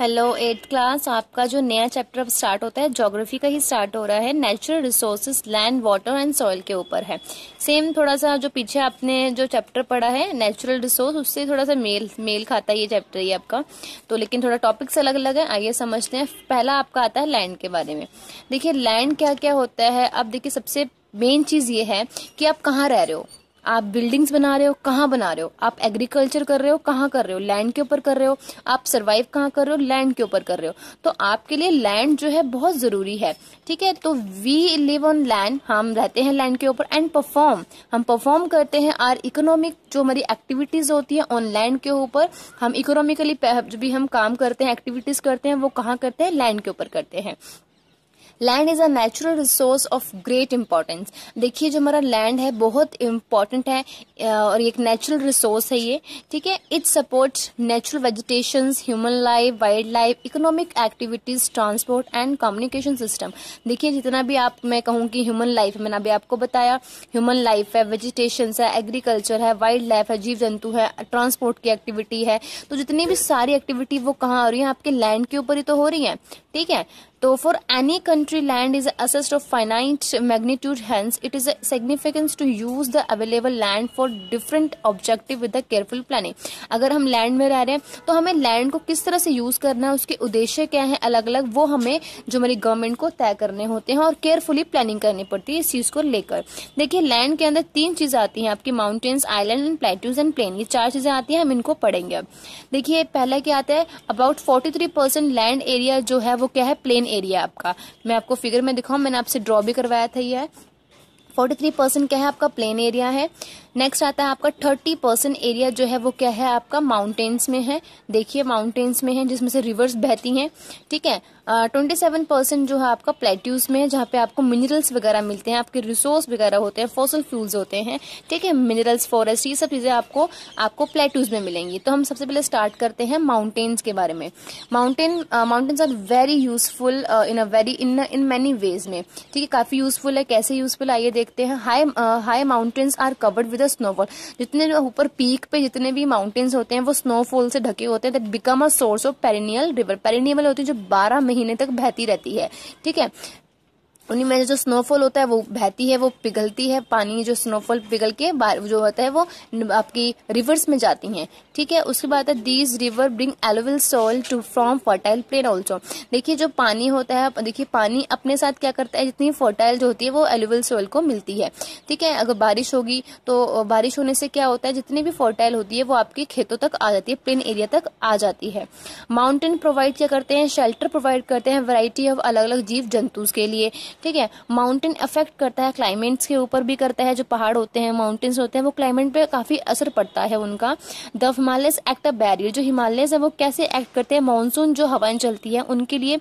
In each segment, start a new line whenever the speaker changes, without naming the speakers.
Hello eighth class आपका जो नया चैप्टर स्टार्ट होता है ज्योग्राफी का ही स्टार्ट हो रहा है. Natural resources land water and soil के ऊपर है. सेम थोड़ा सा जो पीछे आपने जो चैप्टर पढ़ा है नेचुरल रिसोर्स उससे थोड़ा सा मेल मेल खाता है ये चैप्टर ये आपका. तो लेकिन थोड़ा टॉपिक्स अलग अलग है. आइए समझते हैं. पहला आपका आता है लैंड के बारे में. देखिए लैंड क्या क्या होता है? अब देखिए, सबसे मेन चीज़ ये है कि आप कहाँ रह रहे हो? आप बिल्डिंग्स बना रहे हो, कहाँ बना रहे हो? आप एग्रीकल्चर कर रहे हो, कहाँ कर रहे हो? लैंड के ऊपर कर रहे हो? आप सरवाइव कहाँ कर रहे हो? लैंड के ऊपर कर रहे हो। तो आपके लिए लैंड जो है बहुत ज़रूरी है, ठीक है? तो वी लिव ऑन लैंड हम रहते हैं लैंड के ऊपर एंड परफॉर्म हम परफॉर्म करते हैं आर इकोनॉमिक जो हमारी एक्टिविटीज़ होती है ऑन लैंड के ऊपर, हम इकोनॉमिकली जो भी हम काम करते हैं एक्टिविटीज़ करते हैं, वो कहाँ करते हैं? लैंड के ऊपर करते हैं। Land is a natural resource of great importance देखिए, जो हमारा लैंड है, बहुत इंपॉर्टेंट है और एक नेचुरल रिसोर्स है ये, ठीक है? It support natural vegetation human life wild life economic activities transport and communication system देखिए, जितना भी आप, मैं कहूँ कि ह्यूमन लाइफ मैंने अभी आपको बताया ह्यूमन लाइफ है वेजिटेशन है एग्रीकल्चर है वाइल्ड लाइफ है जीव जंतु है ट्रांसपोर्ट की एक्टिविटी है तो जितनी भी सारी एक्टिविटी वो कहाँ हो रही है? आपके लैंड के ऊपर ही तो हो रही है, ठीक है? तो for any country land is assessed of finite magnitude hence it is a to use the the land for different objective with a careful planning. अगर हम लैंड में रह रहे हैं तो हमें लैंड को किस तरह से यूज़ करना है, उसके उद्देश्य क्या है अलग अलग वो हमें जो हमारी गवर्नमेंट को तय करने होते हैं और केयरफुली प्लानिंग करनी पड़ती है इस चीज़ को लेकर। देखिए लैंड के अंदर तीन चीज़ें आती हैं, आपकी mountains island and plateaus and plain ये चार चीज़ें आती हैं, हम इनको पढ़ेंगे अब। देखिए, पहला क्या आता है अबाउट फोर्टी लैंड एरिया जो है, वो क्या है प्लेन एरिया आपका। मैं आपको फिगर में दिखाऊँ, मैंने आपसे ड्रॉ भी करवाया था यह फोर्टी थ्री परसेंट क्या है आपका? प्लेन एरिया है। नेक्स्ट आता है आपका थर्टी परसेंट एरिया जो है वो क्या है? आपका माउंटेन्स में है। देखिए माउंटेन्स में है, जिसमें से रिवर्स बहती हैं। ठीक है? ट्वेंटी सेवन परसेंट जो है आपका प्लेट्यूज में है, जहाँ पे आपको मिनरल्स वगैरह मिलते हैं, आपके रिसोर्स वगैरह होते हैं फॉसल फ्यूल्स होते हैं। ठीक है? मिनरल्स फॉरेस्ट ये सब चीज़ें आपको आपको प्लेट्यूज में मिलेंगी। तो हम सबसे पहले स्टार्ट करते हैं माउंटेन्स के बारे में। Mountain mountains are very useful in a very in in many ways में। ठीक है? काफ़ी यूजफुल है। कैसे यूजफुल आइए देखते हैं। High high mountains are covered with snowfall जितने ऊपर पीक पे जितने भी माउंटेन्स होते हैं, वो स्नोफॉल से ढके होते हैं that become a source of perennial river perennial होती है जो बारह महीने तक बहती रहती है। ठीक है? उन्हीं में जो स्नोफॉल होता है वो बहती है, वो पिघलती है, पानी जो स्नोफॉल पिघल के जो होता है वो आपकी रिवर्स में जाती हैं। ठीक है, उसके बाद है these rivers bring alluvial soil to from fertile plain also देखिए, जो पानी होता है देखिए, पानी अपने साथ क्या करता है, जितनी फर्टाइल जो होती है, वो एलोविल सॉइल को मिलती है। ठीक है, अगर बारिश होगी तो बारिश होने से क्या होता है, जितनी भी फर्टाइल होती है, वो आपके खेतों तक आ जाती है प्लेन एरिया तक आ जाती है। माउंटेन प्रोवाइड क्या करते हैं शेल्टर प्रोवाइड करते हैं वराइटी ऑफ़ अलग अलग जीव जंतु के लिए। ठीक है माउंटेन अफेक्ट करता है क्लाइमेट्स के ऊपर भी करता है, जो पहाड़ होते हैं माउंटेन्स होते हैं, वो क्लाइमेट पे काफ़ी असर पड़ता है उनका। The Himalaya act a barrier जो हिमालय है, वो कैसे एक्ट करते हैं? मानसून जो हवाएँ चलती है, उनके लिए,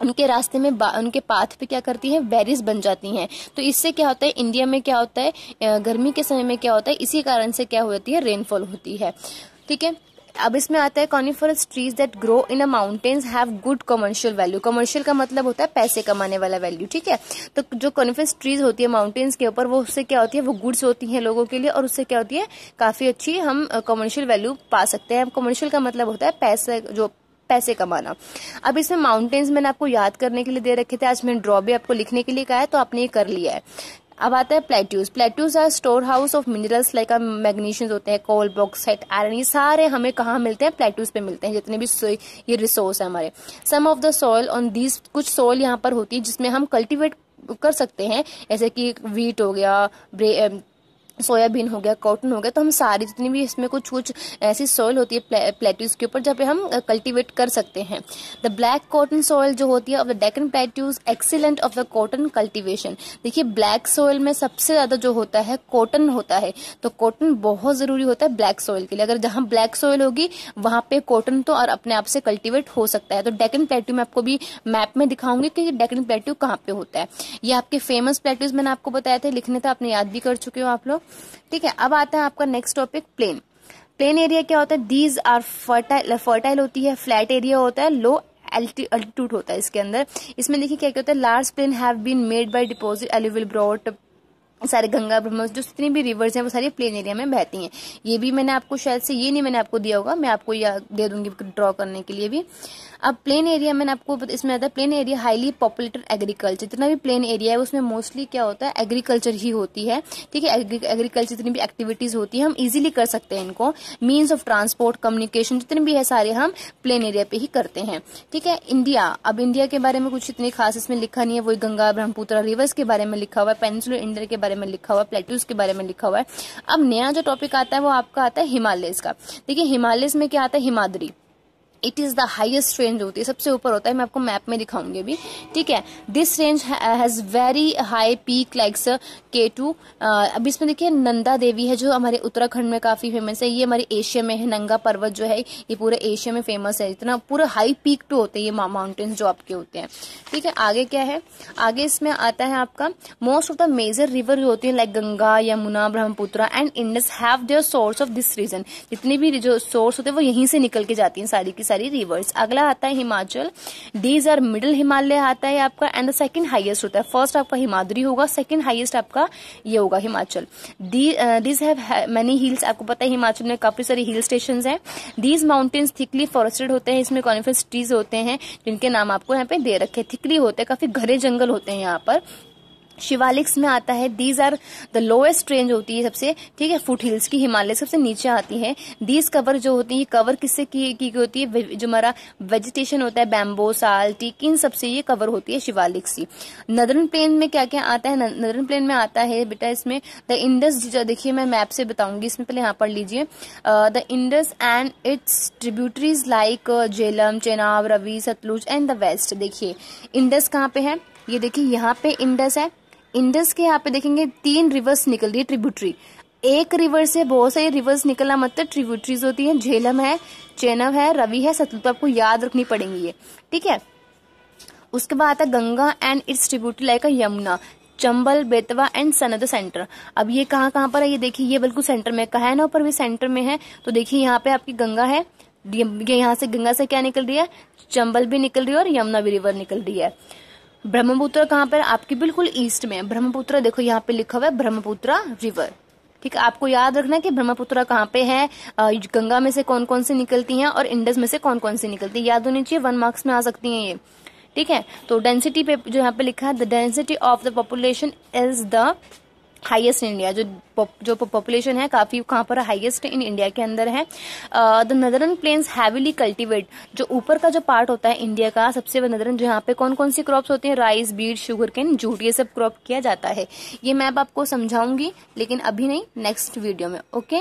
उनके रास्ते में उनके पाथ पे क्या करती है? वेरिस बन जाती हैं। तो इससे क्या होता है? इंडिया में क्या होता है? गर्मी के समय में क्या होता है? इसी कारण से क्या होती है? रेनफॉल होती है। ठीक है? अब इसमें आता है coniferous trees that grow in a mountains have good commercial value commercial का मतलब होता है पैसे कमाने वाला वैल्यू ठीक है? तो जो कॉनिफरस ट्रीज होती है माउंटेन्स के ऊपर, वो उससे क्या होती है? वो गुड्स होती है लोगों के लिए और उससे क्या होती है? काफ़ी अच्छी हम कमर्शियल वैल्यू पा सकते हैं। कमर्शियल का मतलब होता है पैसे, जो पैसे कमाना। अब इसमें माउंटेन्स मैंने आपको याद करने के लिए दे रखे थे, आज मैंने ड्रॉ भी आपको लिखने के लिए कहा है तो आपने ये कर लिया है। अब आता है plateaus plateaus are store house of minerals like magnesium होते हैं कोल बॉक्साइट आयरन ये सारे हमें कहाँ मिलते हैं? प्लेट्यूज पे मिलते हैं, जितने भी ये रिसोर्स है हमारे। Some of the soil on these कुछ सॉइल यहाँ पर होती है जिसमें हम कल्टिवेट कर सकते हैं, जैसे कि वीट हो गया सोयाबीन हो गया कॉटन हो गया तो हम सारी जितनी भी इसमें कुछ कुछ ऐसी सॉइल होती है प्ले, प्लेट्यूज के ऊपर जहाँ पे हम कल्टीवेट कर सकते हैं। द ब्लैक कॉटन सॉइल जो होती है of the Deccan plateaus excellent of the cotton cultivation देखिए ब्लैक सॉइल में सबसे ज़्यादा जो होता है कॉटन होता है। तो कॉटन बहुत ज़रूरी होता है ब्लैक सॉइल के लिए। अगर जहाँ ब्लैक सॉइल होगी वहाँ पे कॉटन तो और अपने आप से कल्टीवेट हो सकता है। तो डेकन प्लेट्यू मैं आपको भी मैप में दिखाऊँगी कि डेकन प्लेट्यू कहाँ पे होता है। ये आपके फ़ेमस प्लेट्यूज मैंने आपको बताया था लिखने था आपने याद भी कर चुके हो आप लोग। ठीक है, अब आता है आपका next topic plain plain area क्या होता है? दीज आर फर्टाइल फर्टाइल होती है फ्लैट एरिया होता है लो अल्टीट्यूड होता है इसके अंदर. इसमें देखिए क्या क्या होता है? Large plain have been made by deposit alluvial broad सारे गंगा ब्रह्मपुत्र जो जितनी भी रिवर्स हैं, वो सारी प्लेन एरिया में बहती हैं। ये भी मैंने आपको शायद से, ये नहीं मैंने आपको दिया होगा, मैं आपको दे दूँगी ड्रॉ करने के लिए भी। अब प्लेन एरिया मैंने आपको इसमें आता है plain area highly populated agriculture जितना भी प्लेन एरिया है, उसमें मोस्टली क्या होता है एग्रीकल्चर ही होती है। ठीक है एग्रीकल्चर जितनी भी एक्टिविटीज़ होती है, हम इजिली कर सकते हैं इनको। मीन्स ऑफ़ ट्रांसपोर्ट कम्युनिकेशन जितने भी है सारे हम प्लेन एरिया पे ही करते हैं। ठीक है इंडिया अब इंडिया के बारे में कुछ इतनी खास इसमें लिखा नहीं है, वही गंगा, ब्रह्मपुत्र रिवर्स के बारे में लिखा हुआ है पेंसिलर इंडिया के बारे में लिखा हुआ है प्लेट्यूज के बारे में लिखा हुआ है। अब नया जो टॉपिक आता है, वो आपका आता है हिमालय का। देखिए हिमालय में क्या आता है? Himadri. It is the highest range होती है, सबसे ऊपर होता है, मैं आपको मैप में दिखाऊँगी अभी। ठीक है this range has very high peak likes K two अब इसमें देखिए, नंदा देवी है जो हमारे उत्तराखंड में काफ़ी फ़ेमस है। ये हमारे एशिया में है, नंगा पर्वत जो है, ये पूरे एशिया में फ़ेमस है। इतना पूरा हाई पीक टू होते हैं ये माउंटेन्स जो आपके होते हैं। ठीक है, आगे क्या है? आगे इसमें आता है आपका most of the major river जो होती है like Ganga Yamuna Brahmaputra and Indus have their source of this region जितनी भी जो सोर्स होते हैं, वो यहीं से निकल के जाती है सारी की सारी रिवर्स अगला आता है Himachal. These are middle Himalaya आता है आपका एंड द सेकंड हाईएस्ट होता है। फ़र्स्ट आपका हिमाद्री होगा सेकंड हाईएस्ट आपका ये होगा Himachal. These have many hills आपको पता है हिमाचल में काफ़ी सारी हिल स्टेशन है। दीज माउंटेन्स थिकली फॉरेस्टेड होते हैं, इसमें कॉनिफेंस ट्रीज होते हैं, जिनके नाम आपको यहाँ पे दे रखे थिकली होते हैं, काफ़ी घरे जंगल होते हैं यहाँ पर। शिवालिक्स में आता है। These are the lowest range होती है सबसे ठीक है? फुट हिल्स की हिमालय सबसे नीचे आती है। दीज कवर जो होती है कवर किससे की, की होती है? जो हमारा वेजिटेशन होता है बैम्बो साल टीक इन सबसे ये कवर होती है शिवालिक्स की। नदरन प्लेन में क्या क्या आता है? नदरन प्लेन में आता है बेटा इसमें द इंडस देखिए मैं मैप से बताऊँगी इसमें पहले यहाँ पढ़ लीजिए। The Indus and its tributaries like Jhelum Chenab Ravi Satluj and the west देखिए। इंडस कहाँ पे है? ये देखिए यहाँ पे इंडस है। इंडस के यहाँ पे देखेंगे, तीन रिवर्स निकल रही है ट्रिब्यूटरी एक रिवर से बहुत सारी रिवर्स निकलना मतलब ट्रिब्यूटरीज होती है, झेलम है चेनव है, रवि है, सतलुज आपको याद रखनी पड़ेंगी ये. ठीक है? उसके बाद आता है Ganga and its tributary like Yamuna, Chambal, Betwa and सनद सेंटर अब ये कहाँ कहाँ पर है? ये देखिए, ये बिल्कुल सेंटर में कहा है ना ऊपर? भी सेंटर में है। तो देखिए, यहाँ पे आपकी गंगा है। ये यहाँ से गंगा से क्या निकल रही है? चंबल भी निकल रही है और यमुना भी रिवर निकल रही है। ब्रह्मपुत्र कहाँ पर? आपकी बिल्कुल ईस्ट में। ब्रह्मपुत्र, देखो यहाँ पे लिखा हुआ है ब्रह्मपुत्र रिवर ठीक है आपको याद रखना है कि ब्रह्मपुत्र कहाँ पे है? गंगा में से कौन कौन सी निकलती हैं और इंडस में से कौन कौन सी निकलती है? याद होनी चाहिए, वन मार्क्स में आ सकती हैं ये। ठीक है तो डेंसिटी पे जो यहाँ पे लिखा है the density of the population is the highest in India जो जो पॉपुलेशन है, काफ़ी कहाँ पर हाईएस्ट इन इंडिया के अंदर है। The northern plains heavily cultivate जो ऊपर का जो पार्ट होता है इंडिया का, सबसे नदरन जो यहाँ पे कौन कौन सी क्रॉप्स होती हैं? Rice wheat sugar cane jute ये सब क्रॉप किया जाता है। ये मैप आपको समझाऊँगी, लेकिन अभी नहीं नेक्स्ट वीडियो में ओके